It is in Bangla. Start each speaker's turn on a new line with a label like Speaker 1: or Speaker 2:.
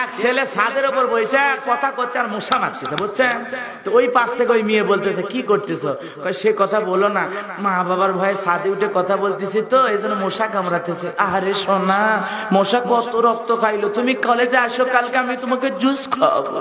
Speaker 1: এক ছেলে ছাদের উপর বসে কথা করছে আর মশা মারতেছে, বুঝছেন? তো ওই পাশ থেকে ওই মেয়ে বলতেছে, কি করতেছো? সে কথা বলো না। মা বাবার ভয়ে ছাদে উঠে কথা বলতেছি তো এই জন্য মশা কামড়াতেছে। আরে সোনা মশা কত রক্ত খাইলো। তুমি কলেজে আসো, কালকে আমি তোমাকে জুস খাওয়াবো।